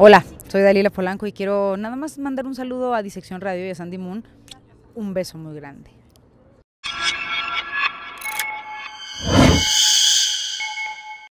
Hola, soy Dalila Polanco y quiero nada más mandar un saludo a Disección Radio y a Sandy Moon. Un beso muy grande.